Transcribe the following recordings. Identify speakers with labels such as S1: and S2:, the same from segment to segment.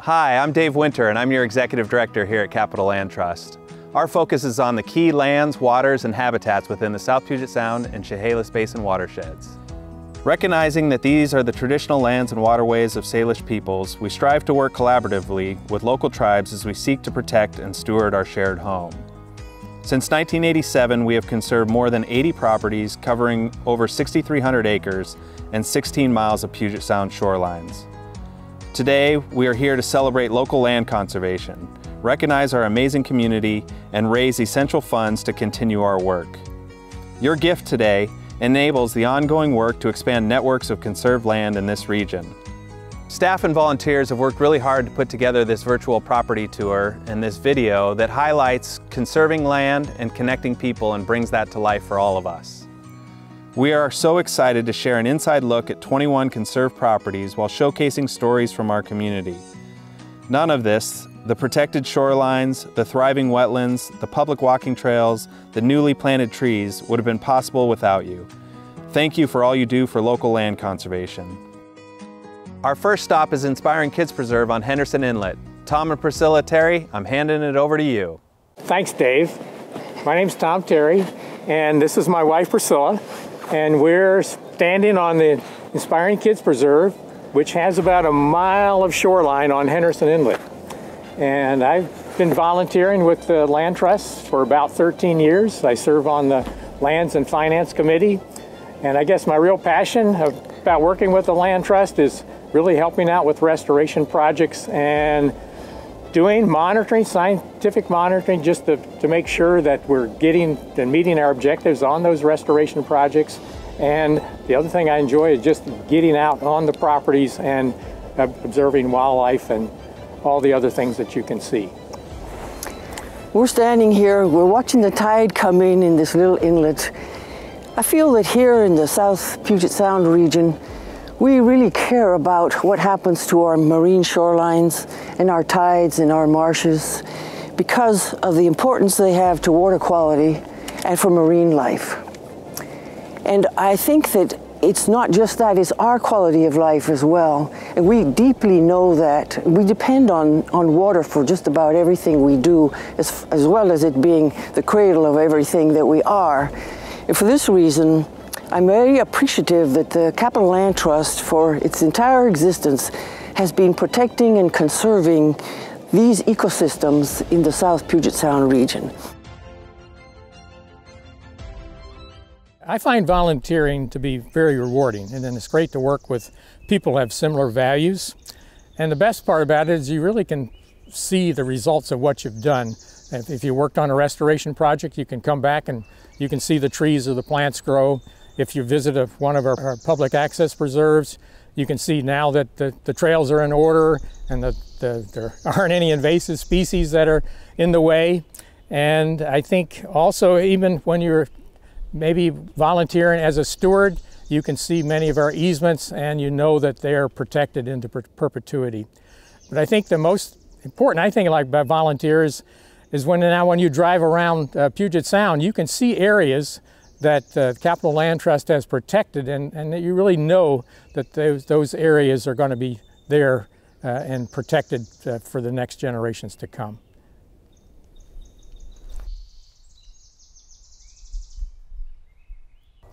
S1: Hi, I'm Dave Winter and I'm your Executive Director here at Capitol Land Trust. Our focus is on the key lands, waters, and habitats within the South Puget Sound and Chehalis Basin watersheds. Recognizing that these are the traditional lands and waterways of Salish peoples, we strive to work collaboratively with local tribes as we seek to protect and steward our shared home. Since 1987, we have conserved more than 80 properties covering over 6,300 acres and 16 miles of Puget Sound shorelines. Today, we are here to celebrate local land conservation, recognize our amazing community, and raise essential funds to continue our work. Your gift today enables the ongoing work to expand networks of conserved land in this region. Staff and volunteers have worked really hard to put together this virtual property tour and this video that highlights conserving land and connecting people and brings that to life for all of us. We are so excited to share an inside look at 21 conserved properties while showcasing stories from our community. None of this, the protected shorelines, the thriving wetlands, the public walking trails, the newly planted trees would have been possible without you. Thank you for all you do for local land conservation. Our first stop is Inspiring Kids Preserve on Henderson Inlet. Tom and Priscilla Terry, I'm handing it over to you.
S2: Thanks, Dave. My name's Tom Terry, and this is my wife, Priscilla and we're standing on the Inspiring Kids Preserve, which has about a mile of shoreline on Henderson Inlet. And I've been volunteering with the Land Trust for about 13 years. I serve on the Lands and Finance Committee. And I guess my real passion about working with the Land Trust is really helping out with restoration projects and doing monitoring, scientific monitoring, just to, to make sure that we're getting and meeting our objectives on those restoration projects. And the other thing I enjoy is just getting out on the properties and observing wildlife and all the other things that you can see.
S3: We're standing here, we're watching the tide come in in this little inlet. I feel that here in the South Puget Sound region, we really care about what happens to our marine shorelines and our tides and our marshes because of the importance they have to water quality and for marine life. And I think that it's not just that, it's our quality of life as well. And we deeply know that. We depend on, on water for just about everything we do, as, as well as it being the cradle of everything that we are. And for this reason, I'm very appreciative that the Capitol Land Trust, for its entire existence, has been protecting and conserving these ecosystems in the South Puget Sound region.
S2: I find volunteering to be very rewarding, and then it's great to work with people who have similar values. And the best part about it is you really can see the results of what you've done. If you worked on a restoration project, you can come back and you can see the trees or the plants grow. If you visit a, one of our, our, public access preserves, you can see now that the, the trails are in order and that the, there aren't any invasive species that are in the way. And I think also even when you're maybe volunteering as a steward, you can see many of our easements and you know that they are protected into per perpetuity. But I think the most important, I think like by volunteers, is when now when you drive around uh, Puget Sound, you can see areas that uh, Capitol Land Trust has protected and, and that you really know that those, those areas are going to be there uh, and protected uh, for the next generations to come.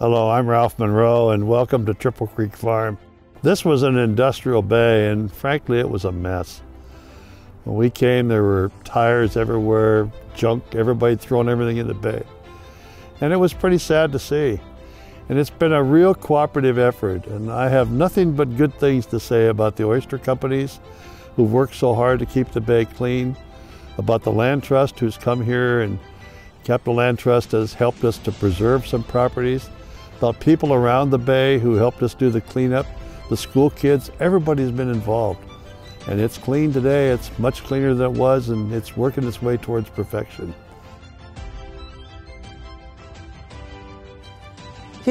S4: Hello, I'm Ralph Monroe and welcome to Triple Creek Farm. This was an industrial bay and frankly it was a mess. When we came there were tires everywhere, junk, everybody throwing everything in the bay. And it was pretty sad to see. And it's been a real cooperative effort. And I have nothing but good things to say about the oyster companies who've worked so hard to keep the bay clean, about the Land Trust who's come here and Capitol Land Trust has helped us to preserve some properties, about people around the bay who helped us do the cleanup, the school kids, everybody's been involved. And it's clean today, it's much cleaner than it was, and it's working its way towards perfection.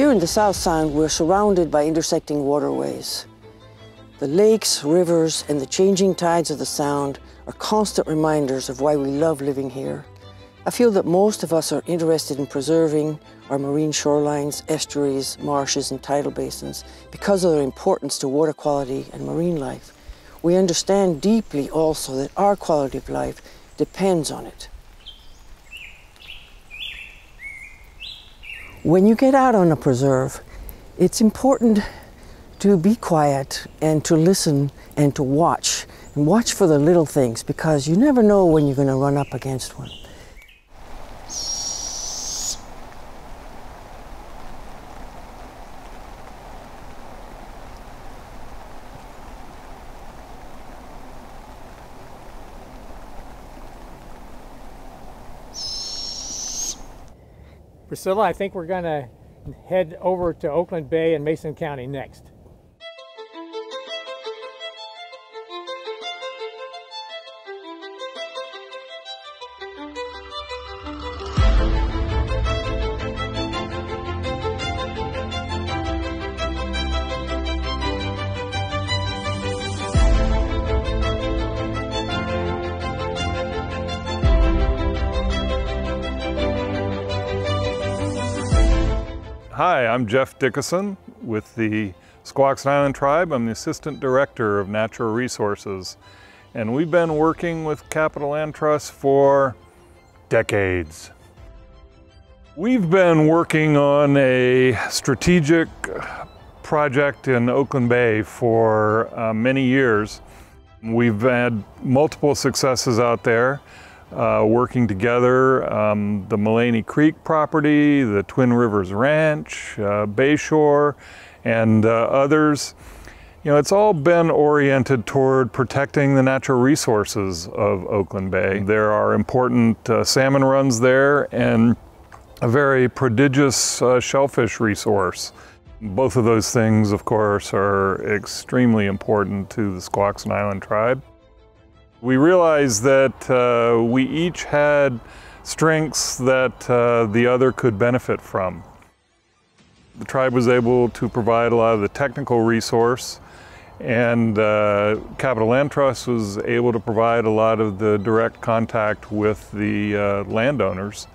S3: Here in the South Sound, we're surrounded by intersecting waterways. The lakes, rivers, and the changing tides of the Sound are constant reminders of why we love living here. I feel that most of us are interested in preserving our marine shorelines, estuaries, marshes, and tidal basins because of their importance to water quality and marine life. we understand deeply also that our quality of life depends on it. When you get out on a preserve, it's important to be quiet and to listen and to watch. And watch for the little things because you never know when you're going to run up against one.
S2: Priscilla, I think we're going to head over to Oakland Bay and Mason County next.
S5: I'm Jeff Dickerson with the Squaxin Island Tribe. I'm the Assistant Director of Natural Resources. And we've been working with Capitol Land Trust for decades. We've been working on a strategic project in Oakland Bay for uh, many years. We've had multiple successes out there uh, working together. Um, the Mullaney Creek property, the Twin Rivers Ranch, uh, Bayshore, and uh, others. You know, it's all been oriented toward protecting the natural resources of Oakland Bay. There are important uh, salmon runs there and a very prodigious uh, shellfish resource. Both of those things, of course, are extremely important to the Squaxin Island tribe. We realized that uh, we each had strengths that uh, the other could benefit from. The tribe was able to provide a lot of the technical resource and uh, Capitol Land Trust was able to provide a lot of the direct contact with the uh, landowners.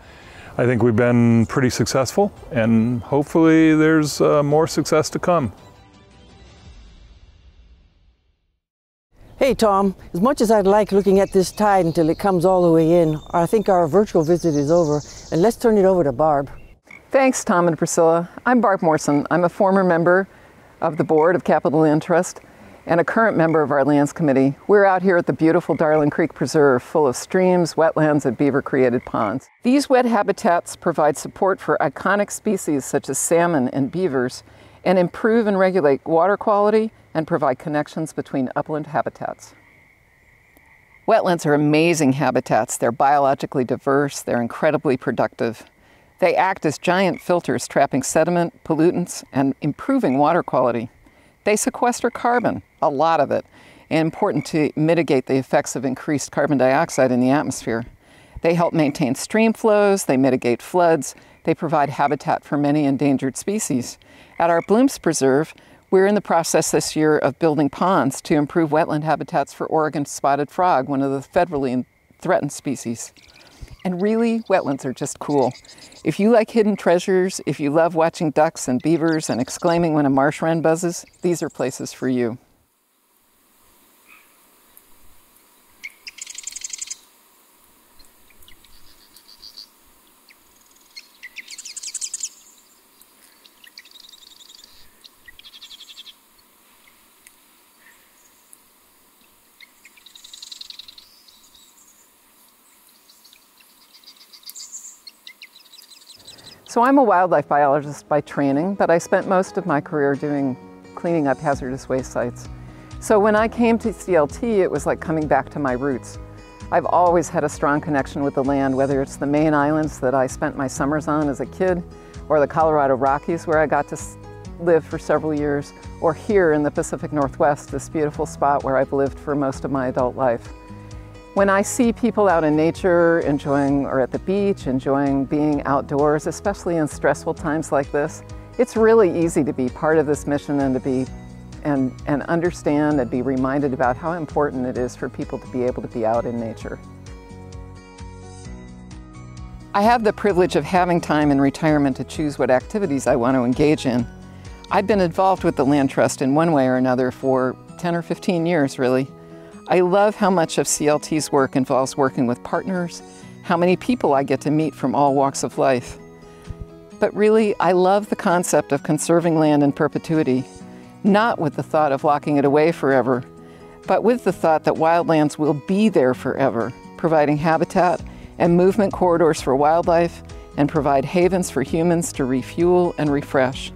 S5: I think we've been pretty successful and hopefully there's uh, more success to come.
S3: Hey Tom, as much as I'd like looking at this tide until it comes all the way in, I think our virtual visit is over, and let's turn it over to Barb.
S6: Thanks, Tom and Priscilla. I'm Barb Morrison. I'm a former member of the board of Capitol Land Trust and a current member of our Lands Committee. We're out here at the beautiful Darling Creek Preserve, full of streams, wetlands, and beaver-created ponds. These wet habitats provide support for iconic species such as salmon and beavers, and improve and regulate water quality and provide connections between upland habitats. Wetlands are amazing habitats. They're biologically diverse, they're incredibly productive. They act as giant filters trapping sediment, pollutants, and improving water quality. They sequester carbon, a lot of it, and important to mitigate the effects of increased carbon dioxide in the atmosphere. They help maintain stream flows, they mitigate floods, they provide habitat for many endangered species. At our Blooms Preserve, we're in the process this year of building ponds to improve wetland habitats for Oregon spotted frog, one of the federally threatened species. And really, wetlands are just cool. If you like hidden treasures, if you love watching ducks and beavers and exclaiming when a marsh wren buzzes, these are places for you. So I'm a wildlife biologist by training, but I spent most of my career doing cleaning up hazardous waste sites. So when I came to CLT, it was like coming back to my roots. I've always had a strong connection with the land, whether it's the Maine islands that I spent my summers on as a kid, or the Colorado Rockies where I got to live for several years, or here in the Pacific Northwest, this beautiful spot where I've lived for most of my adult life. When I see people out in nature, enjoying, or at the beach, enjoying being outdoors, especially in stressful times like this, it's really easy to be part of this mission and to be and, and understand and be reminded about how important it is for people to be able to be out in nature. I have the privilege of having time in retirement to choose what activities I want to engage in. I've been involved with the Land Trust in one way or another for 10 or 15 years, really. I love how much of CLT's work involves working with partners, how many people I get to meet from all walks of life. But really, I love the concept of conserving land in perpetuity, not with the thought of locking it away forever, but with the thought that wildlands will be there forever, providing habitat and movement corridors for wildlife and provide havens for humans to refuel and refresh.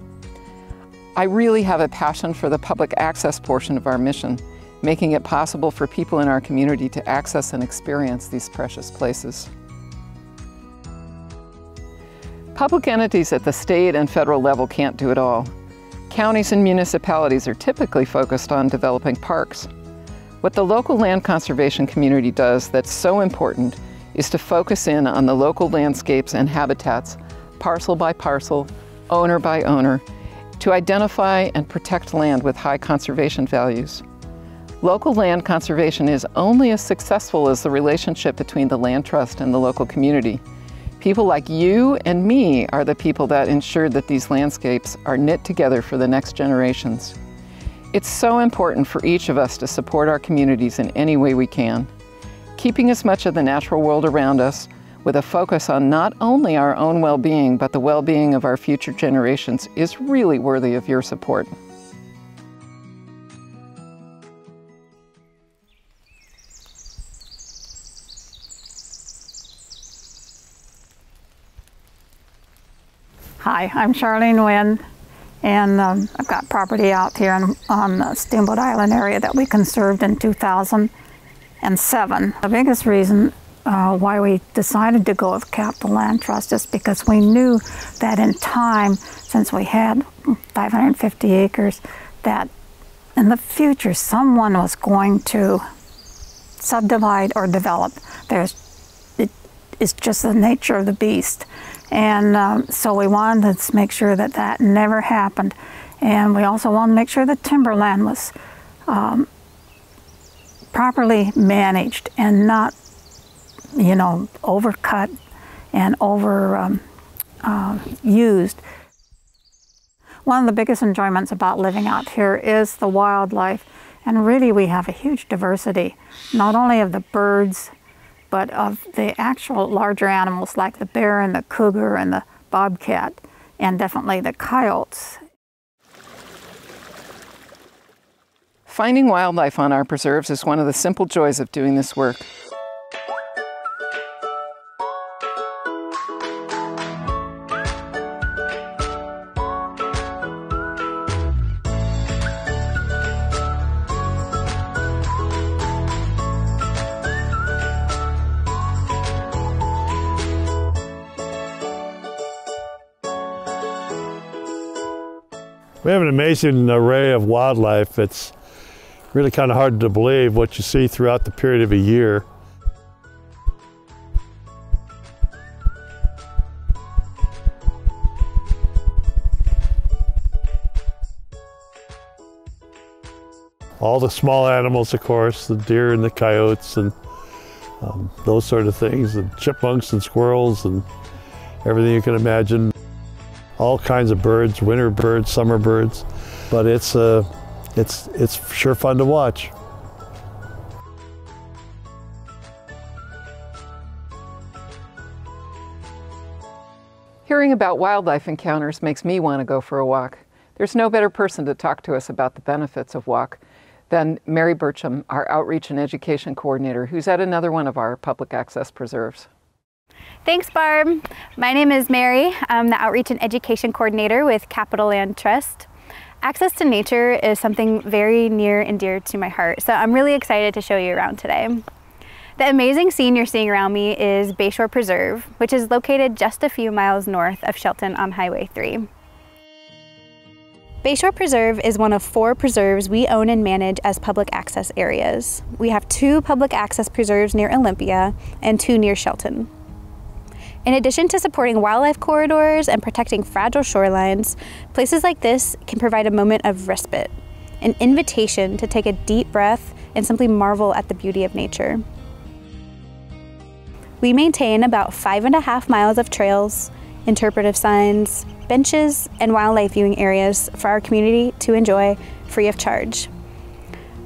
S6: I really have a passion for the public access portion of our mission, making it possible for people in our community to access and experience these precious places. Public entities at the state and federal level can't do it all. Counties and municipalities are typically focused on developing parks. What the local land conservation community does that's so important is to focus in on the local landscapes and habitats, parcel by parcel, owner by owner, to identify and protect land with high conservation values. Local land conservation is only as successful as the relationship between the land trust and the local community. People like you and me are the people that ensure that these landscapes are knit together for the next generations. It's so important for each of us to support our communities in any way we can. Keeping as much of the natural world around us with a focus on not only our own well-being, but the well-being of our future generations is really worthy of your support.
S7: Hi, I'm Charlene Wynn, and um, I've got property out here on, on the Steamboat Island area that we conserved in 2007. The biggest reason uh, why we decided to go with Capitol Land Trust is because we knew that in time, since we had 550 acres, that in the future someone was going to subdivide or develop. There's, it's just the nature of the beast. And um, so we wanted to make sure that that never happened. And we also wanted to make sure the timberland was um, properly managed and not, you know, overcut and over um, uh, used. One of the biggest enjoyments about living out here is the wildlife. And really, we have a huge diversity, not only of the birds but of the actual larger animals like the bear and the cougar and the bobcat, and definitely the coyotes.
S6: Finding wildlife on our preserves is one of the simple joys of doing this work.
S4: Amazing array of wildlife. It's really kind of hard to believe what you see throughout the period of a year. All the small animals, of course, the deer and the coyotes and um, those sort of things, and chipmunks and squirrels and everything you can imagine all kinds of birds, winter birds, summer birds, but it's, uh, it's, it's sure fun to watch.
S6: Hearing about wildlife encounters makes me want to go for a walk. There's no better person to talk to us about the benefits of walk than Mary Burcham, our Outreach and Education Coordinator, who's at another one of our public access preserves.
S8: Thanks, Barb. My name is Mary. I'm the Outreach and Education Coordinator with Capitol Land Trust. Access to nature is something very near and dear to my heart, so I'm really excited to show you around today. The amazing scene you're seeing around me is Bayshore Preserve, which is located just a few miles north of Shelton on Highway 3. Bayshore Preserve is one of four preserves we own and manage as public access areas. We have two public access preserves near Olympia and two near Shelton. In addition to supporting wildlife corridors and protecting fragile shorelines, places like this can provide a moment of respite, an invitation to take a deep breath and simply marvel at the beauty of nature. We maintain about five and a half miles of trails, interpretive signs, benches, and wildlife viewing areas for our community to enjoy free of charge.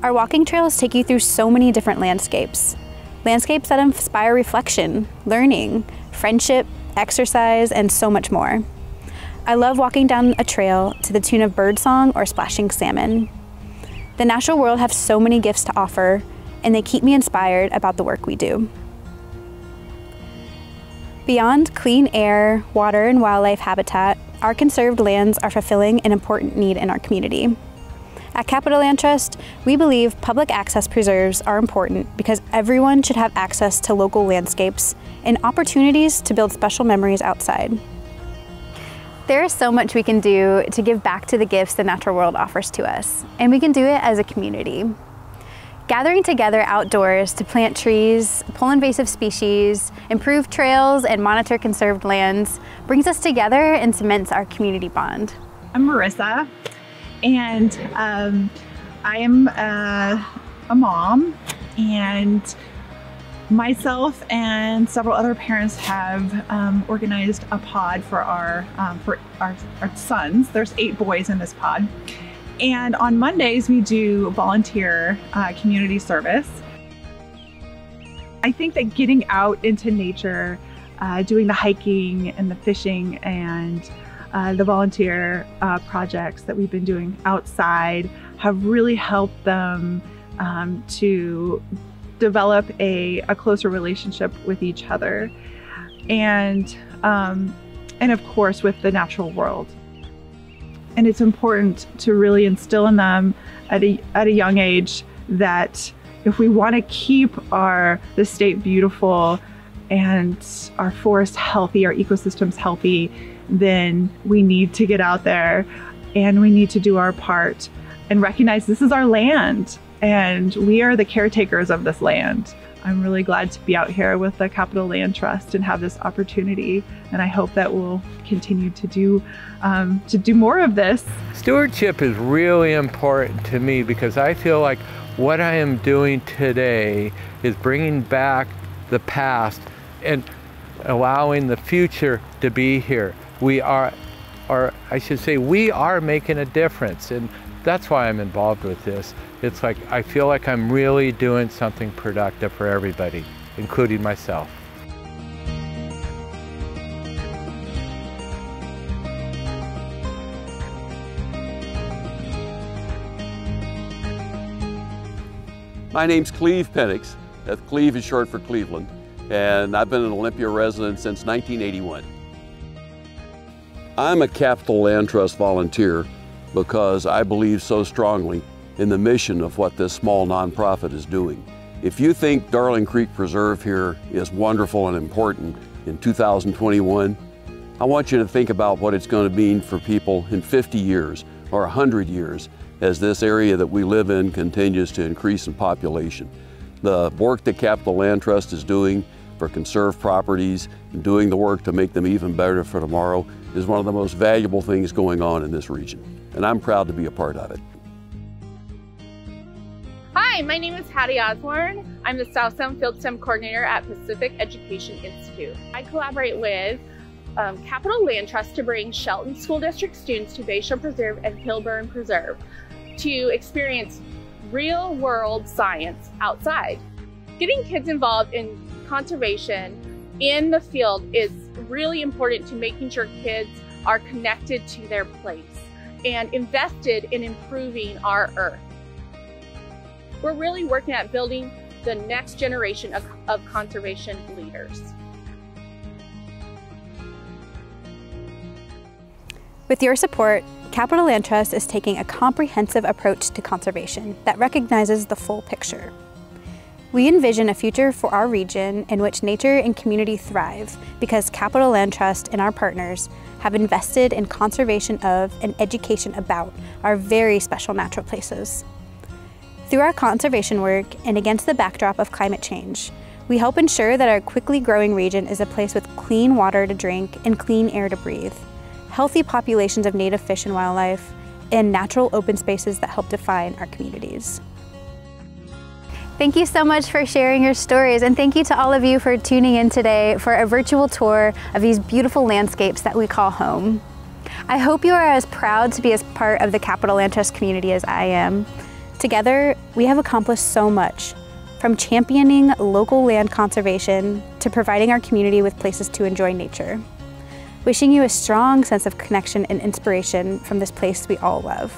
S8: Our walking trails take you through so many different landscapes. Landscapes that inspire reflection, learning, friendship, exercise, and so much more. I love walking down a trail to the tune of birdsong or splashing salmon. The natural world has so many gifts to offer, and they keep me inspired about the work we do. Beyond clean air, water, and wildlife habitat, our conserved lands are fulfilling an important need in our community. At Capitol Land Trust, we believe public access preserves are important because everyone should have access to local landscapes and opportunities to build special memories outside. There is so much we can do to give back to the gifts the natural world offers to us, and we can do it as a community. Gathering together outdoors to plant trees, pull invasive species, improve trails, and monitor conserved lands brings us together and cements our community bond.
S9: I'm Marissa, and um, I am a, a mom, and myself and several other parents have um, organized a pod for our um, for our, our sons. There's eight boys in this pod. And on Mondays, we do volunteer uh, community service. I think that getting out into nature, uh, doing the hiking and the fishing and uh, the volunteer uh, projects that we've been doing outside have really helped them um, to develop a, a, closer relationship with each other. And um, and of course with the natural world. And it's important to really instill in them at a, at a young age that if we want to keep our the state beautiful and our forests healthy, our ecosystems healthy, then we need to get out there and we need to do our part and recognize this is our land and we are the caretakers of this land. I'm really glad to be out here with the Capitol Land Trust and have this opportunity. And I hope that we'll continue to do um, to do more of this.
S10: Stewardship is really important to me because I feel like what I am doing today is bringing back the past and allowing the future to be here. We are, or I should say, we are making a difference. And that's why I'm involved with this. It's like I feel like I'm really doing something productive for everybody, including myself.
S11: My name's Cleve Penix. Uh, Cleve is short for Cleveland, and I've been an Olympia resident since 1981. I'm a Capitol Land Trust volunteer because I believe so strongly in the mission of what this small nonprofit is doing. If you think Darling Creek Preserve here is wonderful and important in 2021, I want you to think about what it's going to mean for people in 50 years or 100 years as this area that we live in continues to increase in population. The work that Capitol Land Trust is doing for conserved properties and doing the work to make them even better for tomorrow is one of the most valuable things going on in this region and I'm proud to be a part of it.
S12: Hi, my name is Hattie Osborne. I'm the South Sound Field STEM Coordinator at Pacific Education Institute. I collaborate with um, Capitol Land Trust to bring Shelton School District students to Bayshore Preserve and Hillburn Preserve to experience real world science outside. Getting kids involved in conservation in the field is really important to making sure kids are connected to their place and invested in improving our Earth. We're really working at building the next generation of, of conservation leaders.
S8: With your support, Capitol Land Trust is taking a comprehensive approach to conservation that recognizes the full picture. We envision a future for our region in which nature and community thrive because Capitol Land Trust and our partners have invested in conservation of and education about our very special natural places. Through our conservation work and against the backdrop of climate change, we help ensure that our quickly growing region is a place with clean water to drink and clean air to breathe, healthy populations of native fish and wildlife, and natural open spaces that help define our communities. Thank you so much for sharing your stories and thank you to all of you for tuning in today for a virtual tour of these beautiful landscapes that we call home. I hope you are as proud to be as part of the Capitol Land Trust community as I am. Together, we have accomplished so much, from championing local land conservation to providing our community with places to enjoy nature. Wishing you a strong sense of connection and inspiration from this place we all love.